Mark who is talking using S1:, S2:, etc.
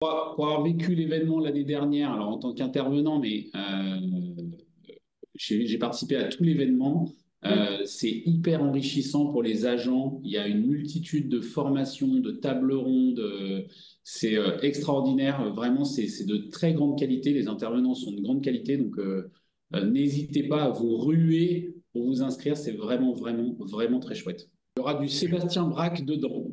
S1: Pour, avoir vécu l'événement l'année dernière, alors en tant qu'intervenant, mais euh, j'ai participé à tout l'événement. Euh, c'est hyper enrichissant pour les agents. Il y a une multitude de formations, de tables rondes. Euh, c'est extraordinaire. Vraiment, c'est de très grande qualité. Les intervenants sont de grande qualité. Donc, n'hésitez pas à vous ruer pour vous inscrire. C'est vraiment, vraiment, vraiment très chouette. Il y aura du Sébastien Braque dedans.